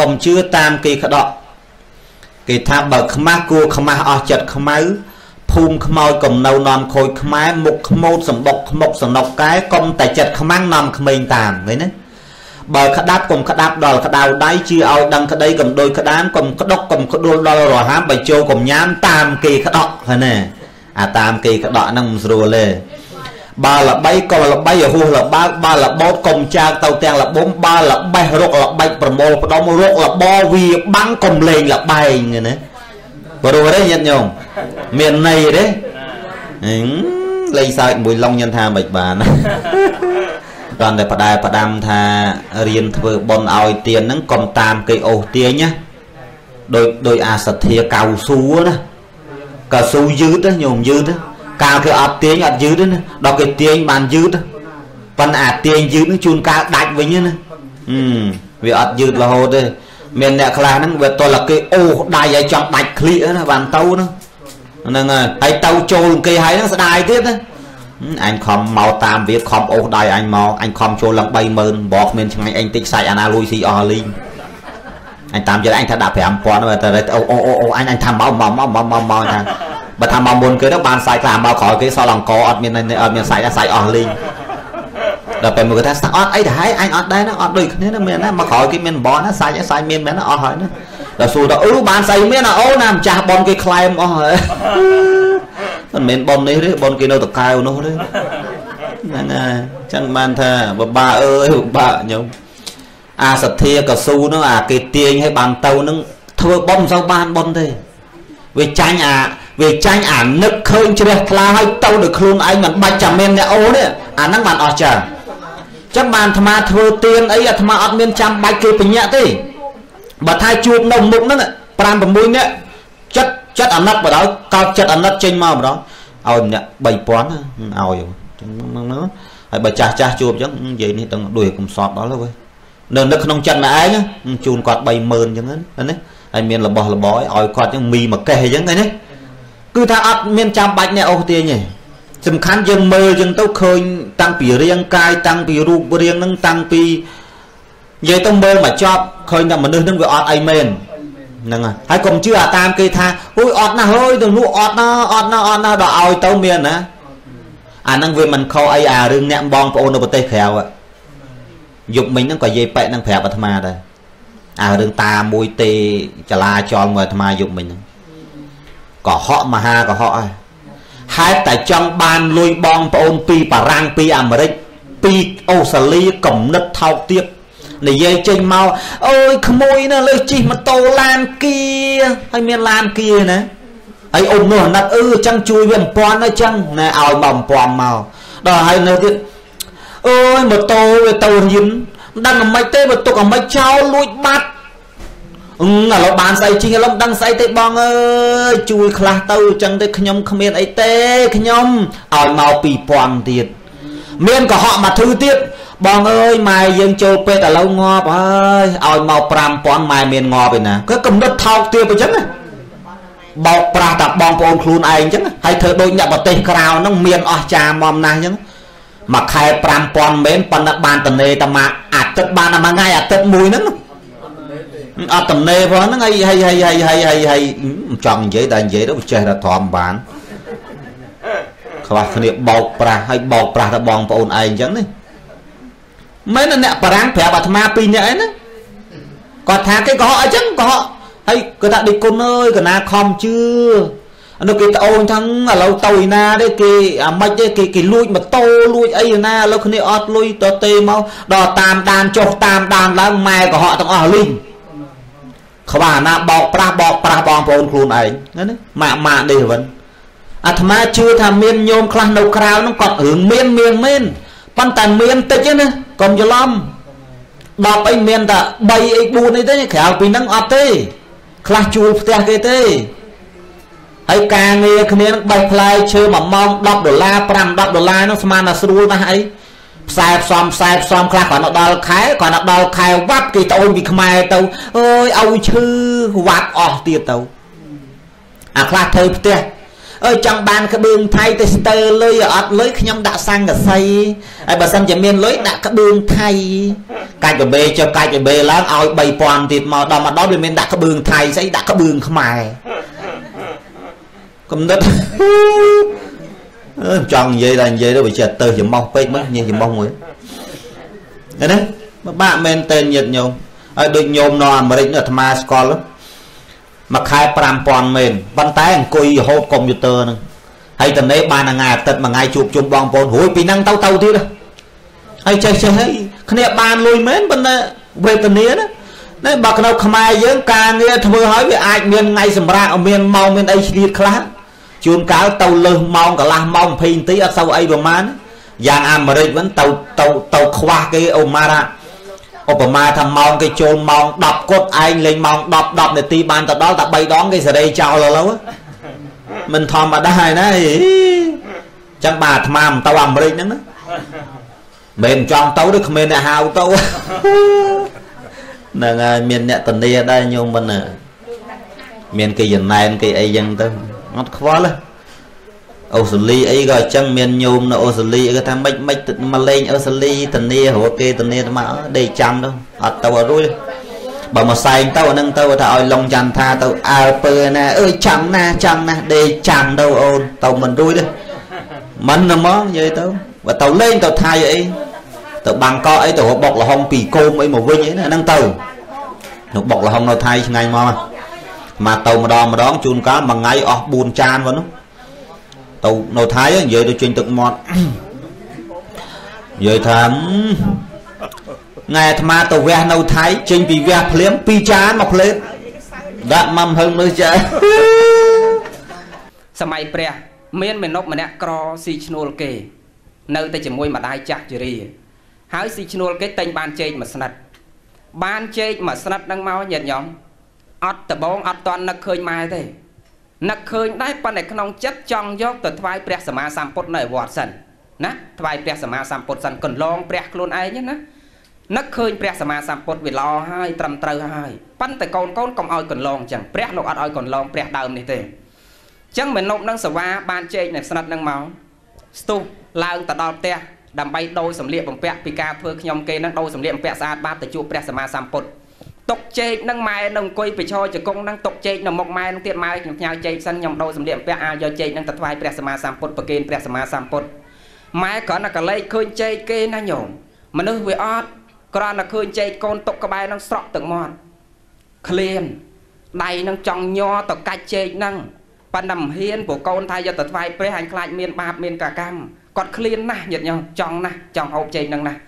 កុំជឿតាមគេក្តក់គេថាបើខ្មាស់គួរខ្មាស់អស់ចិត្តខ្មៅភូមិខ្មោចកំនៅនាំខូចខ្មែរមុខខ្មោចសម្បុកខ្មុកសណុកកែកុំតែចិត្តខ្មាំងនាំក្មេងតាមឃើញទេបើក្តាប់កុំក្តាប់ដល់ក្តៅដៃជាឲ្យដឹងក្តីកុំដូចក្តានកុំក្តុកកុំក្ដួលដល់រហាមបើចូលកុំញ៉ាំតាមគេក្តក់ឃើញទេអាតាមគេក្តក់ហ្នឹងមិនស្រួលទេ បើល្បីក៏ល្បីរហួសលបើកបើលបោតកុំចាកទៅទាំងលបំបើលបេះរកលបែកប្រមូលផ្ដុំរកលបវាបាំងកុំលេងលបែងណាបរោះទេញាតិញោមមានន័យទេលេងសើចមួយឡុងញ៉ាំថាមិនបានគ្រាន់តែបដែផ្ដាំថារៀនធ្វើបុណ្យឲ្យទៀនហ្នឹងកុំតាមគេអូសទាញណាដោយដោយអាសទ្ធាកៅស៊ូណាកៅស៊ូយឺតញោមយឺត កាលគេអត់ទាញអត់យឺតណាដល់គេទាញបានយឺតប៉ុន្តែអាទាញយឺតនឹងជួនកាលដាច់វិញណាវាអត់យឺតរហូតទេមានអ្នកខ្លះហ្នឹងវាតលគេអូសដៃឲ្យចង់ដាច់ឃ្លៀកណាបានទៅហ្នឹងហ្នឹងហើយហើយទៅចូលគេហើយហ្នឹងស្ដាយទៀតណាអញខំមកតាមវាខំអូសដៃអញមកអញខំចូលឡើង30000បកគ្មានឆ្ងាញ់អញតិចសាច់អាណាលួយស៊ីអស់លីងអញតាមយកអញថាដាក់5000តែអូអូអូអញអញថាមកមកមកមកមកថា បើថាមកមុនគេទៅបានសាច់ខ្លះមកក្រោយគេសល់អង្គអត់មានអត់មានសាច់សាច់អស់លីងដល់ពេលមកគេថាស្តាក់អត់អីទៅហើយអញអត់ដែរណាអត់ដូចគ្នាណាមានណាមកក្រោយគេមានបនណាសាច់សាច់មានមែនណាអស់ហើយណាដល់សួរដល់អឺបានសាច់មានណាអូណាម្ចាស់បនគេខ្លែមអស់ហើយមិនមែនបននេះទេបនគេនៅតកៅនោះទេហ្នឹងហើយចឹងបានថាបបាអើយបបាញោមអាសទ្ធាកស៊ូនោះអាគេទាញឲ្យបានទៅនឹងធ្វើបនមិនសូវបានបនទេវាចាញ់អា វាចាញ់អានឹកឃើញជ្រះថ្លាហើយទៅដោយខ្លួនឯងមិនបាច់ចាំមានអ្នកអូនេះអាហ្នឹងបានអស់ចាចឹងបានអាត្មាធ្វើទៀនអីអាត្មាអត់មានចាំបាច់គេបញ្ញាទេបើថាជួបនៅមុខហ្នឹង5 6នាក់ចិត្តចិត្តអាណិតបដល់កោតចិត្តអាណិតចេញមកម្ដងឲ្យម្នាក់3000ឲ្យចឹងហ្នឹងហើយបើចាស់ចាស់ជួបចឹងនិយាយនេះដឹងដូចកំសត់ដល់ហើយនៅនៅក្នុងចិត្តម្នាក់ឯងជូនគាត់30000ចឹងណាហើយមានរបស់របរឲ្យគាត់ចឹងមីមួយកេះអញ្ចឹងណា គឺថាអត់មានចាំបាច់អ្នកអូសទាញទេសំខាន់យើងមើលចឹងទៅឃើញតាំងពីរាងកាយតាំងពីរូបរាងនឹងតាំងពីនិយាយទៅមើលមកចប់ឃើញថាមនុស្សនឹងវាអត់អីមែនហ្នឹងហើយហើយកុំជឿអាតាមគេថាអូយអត់ណាស់ហើយទៅលក់អត់ណាអត់ណាអត់ណាដល់ឲ្យទៅមានណាអាហ្នឹងវាមិនខុសអីអារឿងអ្នកបងប្អូននៅប្រទេសក្រៅយប់មិញហ្នឹងក៏យាយប៉ែកហ្នឹងប្រាប់អាត្មាដែរអារឿងតាមួយទេចលាចលមកអាត្មាយប់មិញហ្នឹង កុហកមហាកុហកហើយហេតុតែចង់បានលុយបងប្អូនពីបារាំងពីអាមេរិកពីអូស្ត្រាលីកំណត់ថោកទៀតនិយាយចេញមកអើយក្មួយណាលើជិះម៉ូតូឡានគៀហើយមានឡានគៀណាហើយអ៊ំនោះអាណិតអឺអញ្ចឹងជួយវា1000អញ្ចឹងណែឲ្យមក1000មកដល់ហើយនៅទៀតអើយម៉ូតូវាទៅរៀនមិនដឹងអាម៉េចទេបើទុកអាម៉េចចោលលួចបាត់ អឺឥឡូវបានស្អីជីងឥឡូវមិនដឹងស្អីទេបងអើយជួយខ្លះទៅអញ្ចឹងទេខ្ញុំគ្មានអីទេខ្ញុំឲ្យមក2000ទៀតមានកុហកមកធឺទៀតបងអើយម៉ែយើងចូលពេទ្យឥឡូវងាប់ហើយឲ្យមក5000ម៉ែមានងាប់ឯណាគឺកំណត់ថោកទៀតអញ្ចឹងណាបោកប្រាស់តាបងប្អូនខ្លួនឯងអញ្ចឹងហើយធ្វើដូចអ្នកប្រទេសក្រៅហ្នឹងមានអស់ចាមកណាស់អញ្ចឹងមួយខែ5000មែនប៉ុន្តែបានតនេតាមកអាទិត្យបានតែមួយថ្ងៃអាទិត្យមួយហ្នឹង អត់តំណេផងហ្នឹងហើយហើយហើយហើយហើយហើយហើយចង់និយាយតែនិយាយទៅចេះតែទ្រាំបានខ្វះគ្នាបោកប្រាស់ហើយបោកប្រាស់ទៅបងប្អូនឯងអញ្ចឹងនេះមែនអ្នកបារាំងប្រាប់អាត្មាពីរនាក់ឯហ្នឹងគាត់ថាគេកុហកអញ្ចឹងកុហកហើយគាត់ថាដូចគុណអើយកណាខំជឿអានោះគេត្អូនថាឥឡូវទៅឯណាទេគេអាម៉េចទេគេគេលួចម៉ូតូលួចអីណាឥឡូវគ្នាអត់លុយទៅទេមកដល់តាមដានចុះតាមដានឡើងម៉ែកុហកទាំងអស់លីង ខ្វះអាណាបោកប្រាស់បោកប្រាស់បងប្អូនខ្លួនឯងណាម៉ាក់ម៉ាក់នេះវិញអាត្មាជឿថាមានញោមខ្លះនៅក្រៅហ្នឹងគាត់រឿងមានមានមែនប៉ុន្តែមានតិចណាកុំច្រឡំ10អីមានតែ3អី4អីទេក្រៅពីហ្នឹងអត់ទេ ខ្លះជួលផ្ទះគេទេហើយការងារគ្នានឹងបេះផ្លែឈើ1ម៉ោង10ដុល្លារ5 10ដុល្លារនោះស្មើតែស្រួលណាស់អី ផ្សែផ្សំផ្សែផ្សំខ្លះគាត់ដល់ខែគាត់ដល់ខែវ៉ាត់គេត្អូនពីខ្មែរទៅអើយឲ្យឈឺវ៉ាត់អស់ទៀតទៅអាខ្លះធ្វើផ្ទះអើយចង់បានក្បឿងថៃទៅស្ទើលុយអត់លុយខ្ញុំដាក់សង្កសីហើយបើសិនជាមានលុយដាក់ក្បឿងថៃកាច់បបេចុះកាច់បបេឡើងឲ្យ3000ទៀតមកដល់មកដល់វាមានដាក់ក្បឿងថៃស្អីដាក់ក្បឿងខ្មែរកំណត់ អឺចង់និយាយដល់និយាយទៅវាចេះទៅច្រមុះពេកមើលញ៉េច្រមុះមួយឃើញទេពិបាកមែនតើញាតញោមហើយដូចញោមនៅអាមេរិកនៅអាត្មាស្គាល់មួយខែ5000មែនប៉ុន្តែអង្គុយរហូតកុំព្យូទ័រហ្នឹងហើយតនេបានថ្ងៃអាទិត្យមួយថ្ងៃជួបជុំបងប្អូនរួយពីហ្នឹងទៅទៅទៀតហើយចេះចេះហើយគ្នាបានលុយមែនប៉ុន្តែវេទនាណានេះបើក្នុងខ្មែរយើងការងារធ្វើឲ្យវាអាចមានថ្ងៃសម្រាប់មានម៉ោងមានអីឆ្លៀតខ្លះ ជួនកាលទៅលើសម៉ោងកន្លះម៉ោង20នាទីអត់សូវអីប្រហែលយ៉ាងអាមេរិកវិញទៅទៅទៅខ្វះគេអូម៉ារ៉ាឧបមាថាម៉ោងគេចូលម៉ោង10គត់ឯងលេងម៉ោង10 10នាទីបានទៅដល់តែ3ដងគេសេរីចោលឥឡូវមិនធម្មតាហើយណាចឹងបាទអាត្មាមិនទៅអាមេរិកហ្នឹងណាមិនចង់ទៅទេគ្មានអ្នកហៅទៅហ្នឹងហើយមានអ្នកតនីដែរញោមមិនមានគេយណែនគេអីចឹងទៅ អត់ខ្វល់ទេអូស្ត្រាលីអីក៏អញ្ចឹងមានញោមនៅអូស្ត្រាលីគេថាម៉េចម៉េចមកលេងអូស្ត្រាលីធានារកគេធានាទៅមកដេកចាំទៅអត់ទៅអត់រួចបើមកសែងទៅអានឹងទៅថាឲ្យឡុងច័ន្ទថាទៅអើពើណាអើយចាំណាចាំណាដេកចាំទៅអូនទៅមិនរួចទេមិនហ្មងនិយាយទៅបើទៅលេងទៅថៃអីទៅបាងកកអីទៅបុកលហុងពីគោមអីមកវិញអីណាហ្នឹងទៅទៅបុកលហុងនៅថៃឆ្ងាញ់មក មកទៅម្ដងម្ដងជួនកាលមួយថ្ងៃអស់4ចានហ្នឹងទៅនៅថៃនិយាយទៅចេញទឹកមាត់និយាយថាថ្ងៃអាត្មាទៅវះនៅថៃចេញពីវះភ្លាម2ចានមកផ្លេតដាក់មកហឹងមើលចាសម័យព្រះ មានមេនុកម្នាក់ក្រស៊ីឈ្នួលគេ នៅតែជាមួយម្ដាយចាស់ជរាហើយស៊ីឈ្នួលគេតែងបានជែកមួយស្និតបានជែកមួយស្និតនឹងមកញាតិញោម អត់ដបងអត់តន់នឹកឃើញម៉ែទេនឹកឃើញដែរប៉ុន្តែក្នុងចិត្តចង់យកទៅថ្វាយព្រះសម្មាសម្ពុទ្ធនៅវត្តសិនណាថ្វាយព្រះសម្មាសម្ពុទ្ធសិនកន្លងព្រះខ្លួនឯងណានឹកឃើញព្រះសម្មាសម្ពុទ្ធវាល្អហើយត្រឹមត្រូវហើយប៉ុន្តែកូនកូនកុំឲ្យកន្លងចឹងព្រះលោកអត់ឲ្យកន្លងព្រះដើមនេះទេចឹងមេនុបនឹងសវាបានជែកនៅស្និតនឹងមកស្ទុះឡើងទៅដល់ផ្ទះដើម្បីដូរសម្លៀកបំពាក់ពីការធ្វើខ្ញុំគេនឹងដូរសម្លៀកបំពាក់ស្អាតបាតទៅជួបព្រះសម្មាសម្ពុទ្ធ ຕົកជែកនឹងម៉ែនឹងអង្គុយប្រឈរជង្គង់នឹងຕົកជែកនៅមុខម៉ែនឹងទៀតម៉ែខ្ញុំផ្ញើជែកសិនខ្ញុំដូរសម្លៀកបំពាក់អាយកជែកនឹងទៅថ្វាយព្រះសម្មាសម្ពុទ្ធប្រគេនព្រះសម្មាសម្ពុទ្ធម៉ែគ្រាន់តែកលេចឃើញជែកគេណាញោមមនុស្សវាអត់គ្រាន់តែឃើញជែកកូនຕົកក្បែរនឹងស្រក់ទឹកមាត់ក្លៀនដៃនឹងចង់ញ័រទៅកាច់ជែកនឹងប៉ុន្តែមិនហ៊ានព្រោះកូនថាយកទៅថ្វាយព្រះអញខ្លាចមានបាបមានកាកម្មគាត់ក្លៀនណាស់ញាតិញោមចង់ណាស់ចង់ហូបជែកនឹងណាស់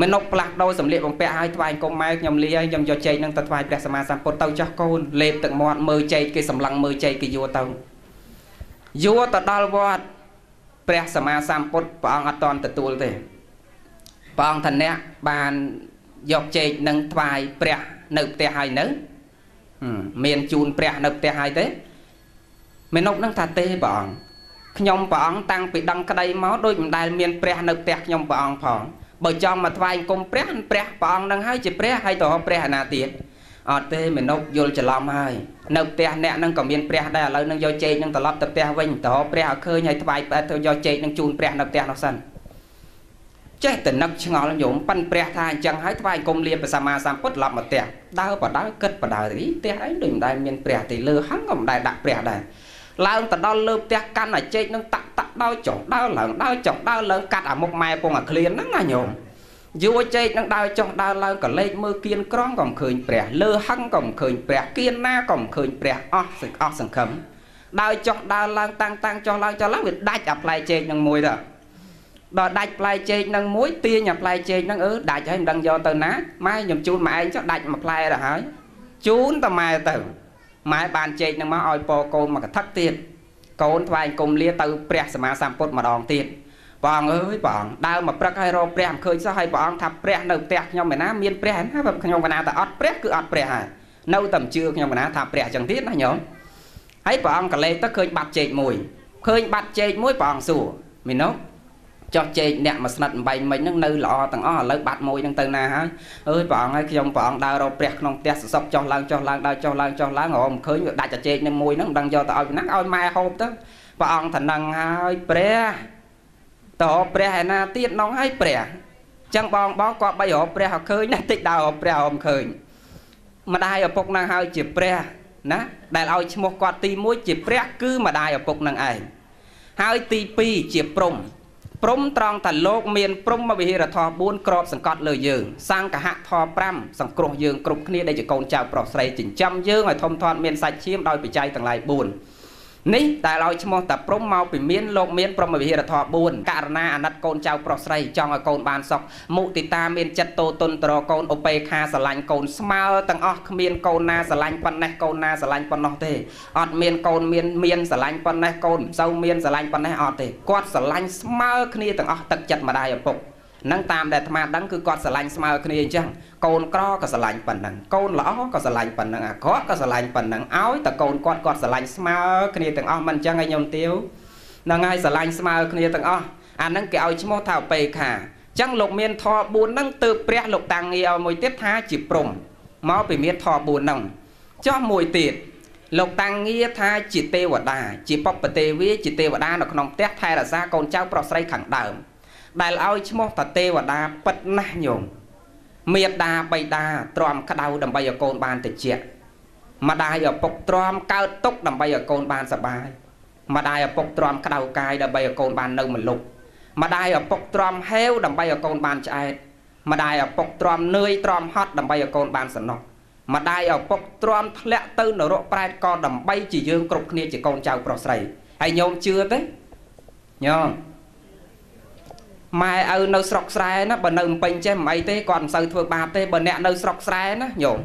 មនុស្សផ្លាស់ដូរសម្លៀកបំពាក់ឲ្យថ្វាយគុំម៉ែខ្ញុំលាខ្ញុំយកចេកនឹងទៅថ្វាយព្រះសម្មាសម្ពុទ្ធទៅចោះកូនលេបទឹកមាត់មើលចេកគេសម្លឹងមើលចេកគេយកទៅយកទៅដល់វត្តព្រះសម្មាសម្ពុទ្ធព្រះអង្គអត់តន់ទទួលទេព្រះអង្គថាអ្នកបានយកចេកនឹងថ្វាយព្រះនៅផ្ទះហើយនៅមានជូនព្រះនៅផ្ទះហើយទេមនុស្សនឹងថាទេព្រះអង្គខ្ញុំព្រះអង្គតាំងពីដឹងក្តីមកដូចមិនដែលមានព្រះនៅផ្ទះខ្ញុំព្រះអង្គផង បើចង់មកថ្វាយអង្គមព្រះព្រះព្រះអង្គនឹងហើយជាព្រះហើយទៅព្រះអាណាទៀតអត់ទេមនុស្សយល់ច្រឡំហើយនៅផ្ទះអ្នកនឹងក៏មានព្រះដែរឥឡូវនឹងយកចេកនឹងត្រឡប់ទៅផ្ទះវិញទៅព្រះឲ្យឃើញហើយថ្វាយបែបទៅយកចេកនឹងជូនព្រះនៅផ្ទះនោះសិនចេះតែនឹកឆ្ងល់ញោមប៉ិនព្រះថាអញ្ចឹងហើយថ្វាយអង្គមលៀបព្រះសម្មាសម្ពុទ្ធឡប់មកផ្ទះដើរបដើគិតបដើទីផ្ទះអីដូចមិនដែលមានព្រះទេលើហឹងក៏មិនដែលដាក់ព្រះដែរ ឡើងទៅដល់លើផ្ទះកាន់អាចេកនឹងតាក់តាក់ដោយចុះដើរឡើងដើរចុះដើរឡើងកាត់អាមុខម៉ែពងអាឃ្លានហ្នឹងណាញោមយួរចេកនឹងដើរចុះដើរឡើងក៏លេចមើលគៀនក្រងក៏មិនឃើញព្រះលើហឹងក៏មិនឃើញព្រះគៀនណាក៏មិនឃើញព្រះអស់សឹកអស់សង្ឃឹមដើរចុះដើរឡើងតាំងតាំងចុះឡើងចុះឡើងវាដាច់អាផ្លែចេកនឹងមួយទៅដល់ដាច់ផ្លែចេកនឹងមួយទាញអាផ្លែចេកនឹងអឺដាច់ហើយមិនដឹងយកទៅណាម៉ែខ្ញុំជូនម៉ែឯងចុះដាច់មួយផ្លែទៅហើយជូនតម៉ែទៅ ម៉ែបានចេកនឹងមកឲ្យពកូនមកកថាទៀតកូនថ្វាយអង្គមលាទៅព្រះសម្មាសម្ពុទ្ធម្ដងទៀតព្រះអង្គអើយព្រះអង្គដើរមកព្រឹកឲ្យរកព្រះមិនឃើញសោះហើយព្រះអង្គថាព្រះនៅផ្ទះខ្ញុំឯណាមានព្រះណាខ្ញុំកណាតែអត់ព្រះគឺអត់ព្រះហើយនៅតែមិនជឿខ្ញុំកណាថាព្រះចឹងទៀតណាញោមហើយព្រះអង្គក៏លេទៅឃើញបាត់ជែកមួយឃើញបាត់ជែកមួយព្រះអង្គសួរមីណូ ចោះជែកអ្នកមកស្និតអំបៃមិញហ្នឹងនៅល្អទាំងអស់ឥឡូវបាត់មួយហ្នឹងទៅណាហើយអើយព្រះអង្គហើយខ្ញុំព្រះអង្គដើររកព្រះក្នុងផ្ទះសសពចោះឡើងចោះឡើងដើរចោះឡើងចោះឡើងរកមិនឃើញវាដាច់តែជែកនឹងមួយហ្នឹងមិនដឹងយកទៅឲ្យណាឲ្យម៉ែហូបទៅព្រះអង្គថានឹងហើយព្រះតើព្រះឯណាទៀតនងហើយព្រះចឹងបងបងគាត់បីរកព្រះឲ្យឃើញណាតិចដើររកព្រះឲ្យឃើញម្ដាយឪពុកនឹងហើយជាព្រះណាដែលឲ្យឈ្មោះគាត់ទី1ជាព្រះគឺម្ដាយឪពុកនឹងឯងហើយទី2ជាព្រំ ព្រំត្រង់តាលោកមានព្រំវិហារធម៌4ក្របសង្កត់លើយើងសង្កហធម៌5សង្គ្រោះយើងគ្រប់គ្នាដែលជាកូនចៅប្រុសស្រីចិញ្ចឹមយើងឲ្យធំធាត់មានសាច់ឈាមដោយបច្ច័យទាំងឡាយ4 នេះតែឲ្យឈ្មោះតាព្រំមកពីមានលោកមានព្រមវិហារធម៌4ករណាអាណិតកូនចៅប្រុសស្រីចង់ឲ្យកូនបានសុខមុទិតាមានចិត្តតូតុនតរកូនឧបេខាស្រឡាញ់កូនស្មើទាំងអស់គ្មានកូនណាស្រឡាញ់ប៉ុណ្ណេះកូនណាស្រឡាញ់ប៉ុណ្ណោះទេអត់មានកូនមានមានស្រឡាញ់ប៉ុណ្ណេះកូនមិនសូវមានស្រឡាញ់ប៉ុណ្ណេះអត់ទេគាត់ស្រឡាញ់ស្មើគ្នាទាំងអស់ទឹកចិត្តម្ដាយឪពុក នឹងតាមដែលអាត្មាដឹងគឺគាត់ស្រឡាញ់ស្មើគ្នាអញ្ចឹងកូនក្រក៏ស្រឡាញ់ប៉ុណ្ណឹងកូនល្អក៏ស្រឡាញ់ប៉ុណ្ណឹងអាក្រក់ក៏ស្រឡាញ់ប៉ុណ្ណឹងឲ្យតែកូនគាត់គាត់ស្រឡាញ់ស្មើគ្នាទាំងអស់មិនអញ្ចឹងឯងញោមទាវនឹងហើយស្រឡាញ់ស្មើគ្នាទាំងអស់អាហ្នឹងគេឲ្យឈ្មោះថាបេខាអញ្ចឹងលោកមានធម៌4ហ្នឹងទើបព្រះលោកតាំងងារឲ្យមួយទៀតថាជាព្រំមកពីមានធម៌4ហ្នឹងចោះមួយទៀតលោកតាំងងារថាជាទេវតាជាបពទេវីជាទេវតានៅក្នុងផ្ទះថែរក្សាកូនចៅប្រុសស្រីខាងដើម ដែលឲ្យឈ្មោះតទេវតាពិតណាស់ញោមមេដាបៃតាទ្រាំក្តៅដើម្បីឲ្យកូនបានតិចម្ដាយឪពុកទ្រាំកើតទុកដើម្បីឲ្យកូនបានសបាយម្ដាយឪពុកទ្រាំក្តៅកាយដើម្បីឲ្យកូនបាននៅមលុបម្ដាយឪពុកទ្រាំហេវដើម្បីឲ្យកូនបានឆ្អែតម្ដាយឪពុកទ្រាំនឿយទ្រាំហត់ដើម្បីឲ្យកូនបានសំណុកម្ដាយឪពុកទ្រាំធ្លាក់ទៅនរកប្រែតក៏ដើម្បីជាយើងគ្រប់គ្នាជាកូនចៅប្រុសស្រីហើយញោមជឿទេញោម ម៉ែឪនៅស្រុកស្រែណាបើនៅភ្នំពេញចេះមិនអីទេគាត់មិនសូវធ្វើបាបទេបើអ្នកនៅស្រុកស្រែណាញោម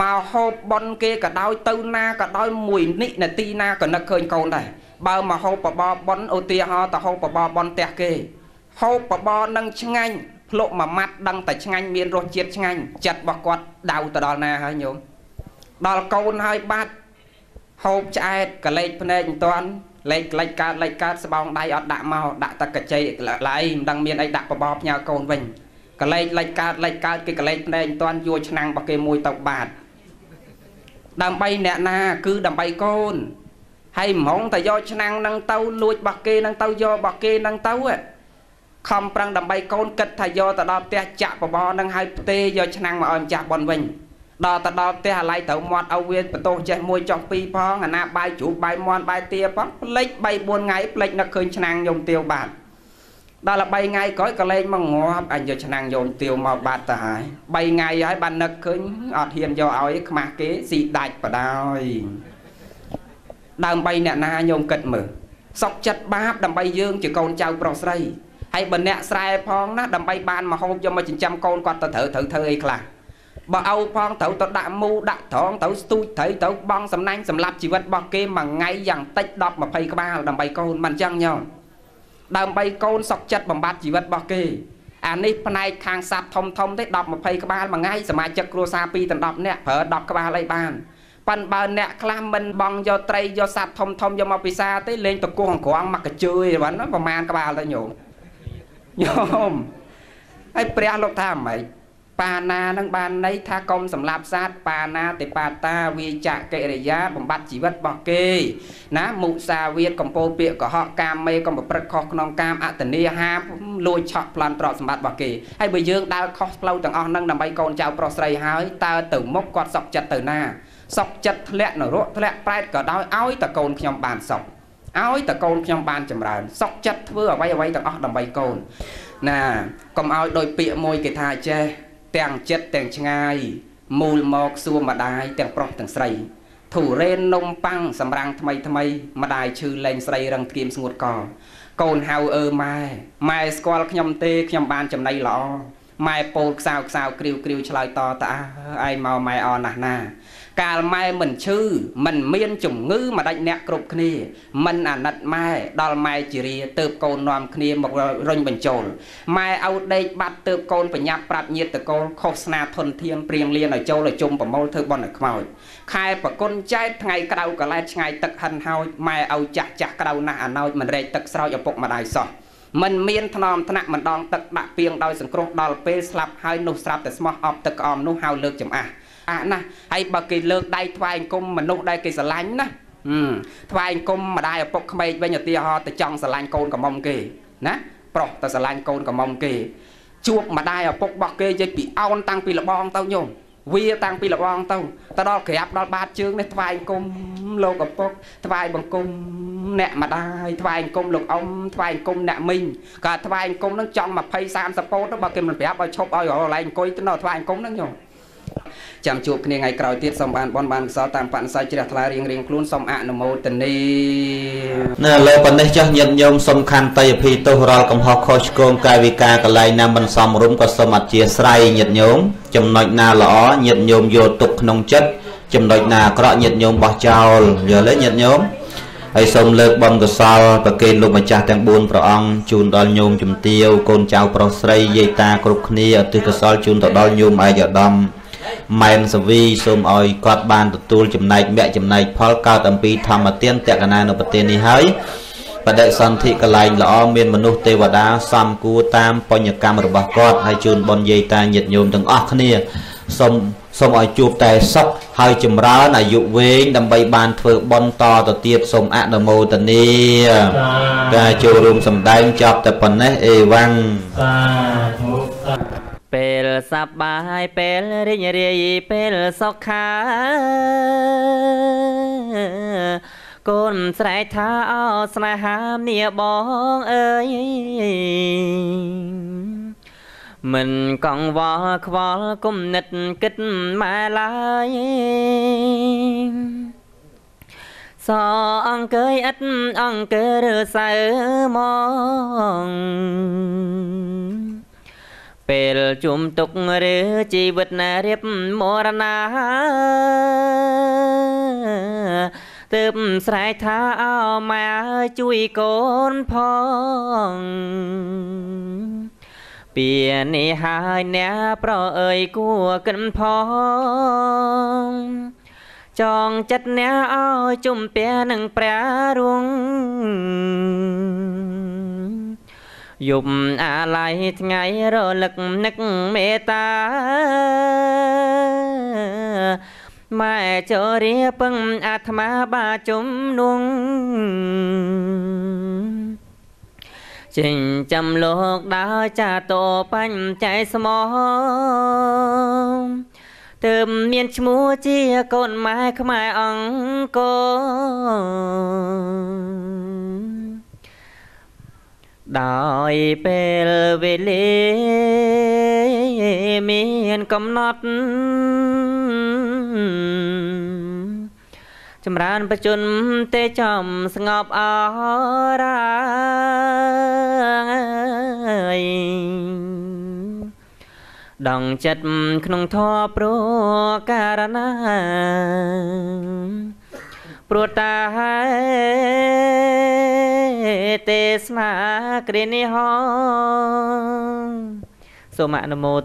មកហូបប៉ុនគេក៏ដោយទៅណាក៏ដោយមួយនិនាទីណាក៏នឹកឃើញកូនដែរបើមកហូបបបរប៉ុនឧទាហរណ៍ទៅហូបបបរប៉ុនផ្ទះគេហូបបបរនឹងឆ្ងាញ់ភ្លុកមួយម៉ាត់ដឹងតែឆ្ងាញ់មានរសជាតិឆ្ងាញ់ចិត្តរបស់គាត់ដៅទៅដល់ណាហើយញោមដល់កូនហើយបាត់ហូបឆ្អែតកលេចភ្នែកមិនតាន់ លេខលេខកើតលេខកើតស្បោងដៃអត់ដាក់មកដាក់តែកញ្ចៃឡើយមិនដឹងមានអីដាក់បបោផ្ញើកូនវិញកលេចលេខកើតលេខកើតគេកលេចភ្នែកមិនទាន់យួរឆ្នាំងរបស់គេមួយទៅបាតដើម្បីអ្នកណា គឺដើម្បីកូនហើយហ្មងតែយកឆ្នាំងនឹងទៅលួចរបស់គេនឹងទៅយករបស់គេនឹងទៅខំប្រឹងដើម្បីកូនគិតថាយកទៅដល់ផ្ទះចាក់បបរនឹងហើយផ្ទេយកឆ្នាំងមកឲ្យម្ចាស់បនវិញ ដល់ទៅដល់ផ្ទះអាឡ័យត្រូវមាត់ឲ្យវាបន្ទោសចេះមួយចុះពីរផងអាណាបាយជ្រូកបាយមាន់បាយទាផងផ្លេច3 4ថ្ងៃផ្លេចនឹកឃើញឆ្នាំងយំទាវបាទដល់តែ3ថ្ងៃក្រោយក៏លេងមកងាប់អញយកឆ្នាំងយំទាវមកបាត់ទៅហើយ3ថ្ងៃហើយបាននឹកឃើញអត់ហ៊ានយកឲ្យខ្មាស់គេស៊ីដាច់បដោយដើម្បីអ្នកណាញោមគិតមើលសុកចិត្តបាបដើម្បីយើងជាកូនចៅប្រុសស្រីហើយបើអ្នកស្រែផងណាដើម្បីបានមកហូបយកមកចិញ្ចឹមកូនគាត់ទៅត្រូវត្រូវធ្វើអីខ្លះ បើអោផងត្រូវទៅដាក់មូដាក់ត្រង់ទៅស្ទូចត្រីទៅបងសំណាញ់សម្រាប់ជីវិតរបស់គេមួយថ្ងៃយ៉ាងតិច10 20ក្បាលដើម្បីកូនមិនអញ្ចឹងញោមដើម្បីកូនសុខចិត្តបំបត្តិជីវិតរបស់គេអានេះផ្នែកខាងសัตว์ធំធំទេ10 20ក្បាលមួយថ្ងៃសមាជិកគ្រួសារ2ដល់10នាក់ប្រើ10ក្បាលអីបានប៉ិនបើអ្នកខ្លះមិនបងយកត្រីយកសัตว์ធំធំយកមកពិសាទេលេងតគោះអង្ក្រងមកកជើយហ្នឹងប្រហែលក្បាលទៅញោមញោមហើយព្រះលោកថាម៉េច បាណានឹងបានន័យថាកុំសម្លាប់សត្វបាណាតិបាតាវាចកិរិយាបំបត្តិជីវិតរបស់គេ ណាមុសាវាទកំពោពាកកុហកកាមមេកំប្រព្រឹត្តខុសក្នុងកាមអតនីហាលួចឆក់ប្លន់ទ្រព្យសម្បត្តិរបស់គេហើយបើយើងដើរខុសផ្លូវទាំងអស់ហ្នឹងដើម្បីកូនចៅប្រុសស្រីហើយតើទៅមុខគាត់សក់ចិត្តទៅណាសក់ចិត្តធ្លាក់នរកធ្លាក់ប្រែតក៏ដោយឲ្យតកូនខ្ញុំបានសក់ឲ្យតកូនខ្ញុំបានចម្រើនសក់ចិត្តធ្វើអ្វីអ្វីទាំងអស់ដើម្បីកូន ណាកុំឲ្យដោយពាក្យមួយគេថាចេះ ទាំងចិត្តទាំងឆ្ងាយមូលមកសួរម្ដាយទាំងប្រុសទាំងស្រីធូរ៉េននំប៉័ងសម្រាំងថ្មីថ្មីម្ដាយឈឺលែងស្រីរឹងធៀមស្ងួតកកូនហៅអើម៉ែម៉ែស្គាល់ខ្ញុំទេខ្ញុំបានចំណៃល្អ ម៉ែពោលខ្សៅខ្សៅគ្រាវគ្រាវឆ្លើយតតើឯងមកម៉ែអរណាស់ណា កាលម៉ែមិនឈឺមិនមានជំងឺមកដាច់អ្នកគ្រប់គ្នា មិនអាណិតម៉ែដល់ម៉ែជារាទៅកូននាំគ្នាមករុញបញ្ចូលម៉ែឲ្យដេកបាត់ទៅកូនបញ្ញាប់ប្រាប់ញាតតកូនខុសស្នាធនធានព្រៀងលៀនឲ្យចូលឲ្យជុំប្រមូលធ្វើបន់ឲ្យខ្មោចខែប្រគុណចែកថ្ងៃក្រៅកលែតឆ្ងាយទឹកហិនហោចម៉ែឲ្យចាស់ចាស់ក្រៅណាស់អាណោចមិនរែកទឹកស្រោចឪពុកម្ដាយសោះ មិនមានថ្នមថ្នាក់មិនដងទឹកដាក់ពីងដោយសង្គ្រោះដល់ពេលស្លាប់ហើយនោះស្រាប់តែស្មោះអប់ទឹកក្អមនោះហៅលើកចំអះអាណាស់ហើយបើគេលើកដៃថ្វាយអង្គមមនុស្សដែលគេស្រឡាញ់ណាថ្វាយអង្គមម្ដាយឪពុកក្មេកវិញឧទាហរណ៍ទៅចង់ស្រឡាញ់កូនកំមុំគេណាប្រុសទៅស្រឡាញ់កូនកំមុំគេជួបម្ដាយឪពុករបស់គេនិយាយពីអោនតាំងពីលបងទៅញោម វាតាំងពីលបងទៅទៅដល់ក្រាបដល់បាតជើងនេះថ្វាយអង្គមលោកឪពុកថ្វាយបង្គំអ្នកម្ដាយថ្វាយអង្គមលោកអ៊ំថ្វាយអង្គមអ្នកមីងក៏ថ្វាយអង្គមនឹងចង់20 30ពោតទៅបើគេមិនប្រាប់ឲ្យឈប់ឲ្យកន្លែងអង្គុយទៅនៅថ្វាយអង្គមនឹងញោម ចាំជួបគ្នាថ្ងៃក្រោយទៀតសូមបានបនបានកសលតាមបណិស័យជ្រះថ្លារៀងរៀងខ្លួនសូមអនុមោទនីនៅលើប៉ុណ្ណេះចុះញាតិញោមសំខាន់តៃអភីទោសរាល់កំហុសខុសឆ្គងកាយវិការកលែងណាមិនសមរម្យក៏សូមអធិស្ឋានញាតិញោមចំណុចណាល្អញាតិញោមយកទុកក្នុងចិត្តចំណុចណាអាក្រក់ញាតិញោមបោះចោលយល់ទេញាតិញោមហើយសូមលើកបុណ្យកុសលប្រគេនលោកម្ចាស់ទាំង4ព្រះអង្គជូនដល់ញោមជំទាវកូនចៅប្រុសស្រីយាយតាគ្រប់គ្នាឧទ្ទិសកុសលជូនទៅដល់ញោមឯកឧត្តម ម៉ែនសវីសូមឲ្យគាត់បានទទួលចំណែកមគ្គចំណែកផលកើតអំពីធម្មទានតកណានៅប្រទេសនេះហើយបដិសន្ធិកលែងល្អមានមនុស្សទេវតាសំគួរតាមបញ្ញកម្មរបស់គាត់ហើយជូនបុណ្យយាយតាញាតិញោមទាំងអស់គ្នាសូមសូមឲ្យជួបតែសុខហើយចម្រើនអាយុវែងដើម្បីបានធ្វើបុណ្យតទៅទៀតសូមអនុមោទនាការចូលរួមសម្ដែងចប់តែប៉ុណ្ណេះអេវ៉ាំងសាធុ ពេលសប្បាយពេលរីករាយពេលសុខាកូនស្រែកថាអោស្នេហានាបងអើយមិនកង្វល់ខ្វល់គុំនិតគិតម៉ែឡើយសអង្គើយឥតអង្គើរើសៅមក ពេលជុំទុកឬជីវិតណារៀបមរណាទើបស្រែកថាអោម៉ែជួយកូនផងពីនេះហើយអ្នកប្រអើយគួកិនផងចងចិត្តអ្នកឲ្យជុំពះនឹងព្រះរួង យប់អាឡ័យថ្ងៃរលឹកនឹកមេតាម៉ែចរិយពឹងអាត្មាបាជំនុងចិញ្ចឹមលោកដល់ចាតោបញ្ចៃស្មោទើបមានឈ្មោះជាកូនម៉ែខ្មែរអង្គរ ដោយពេលវេលាមានកំណត់ចម្រើនបជនទេចំស្ងប់អរាយដងចិត្តក្នុងធម៌ព្រោះការណា ព្រោះតាទេសនាគ្រានេះហងសូមអនុមោទ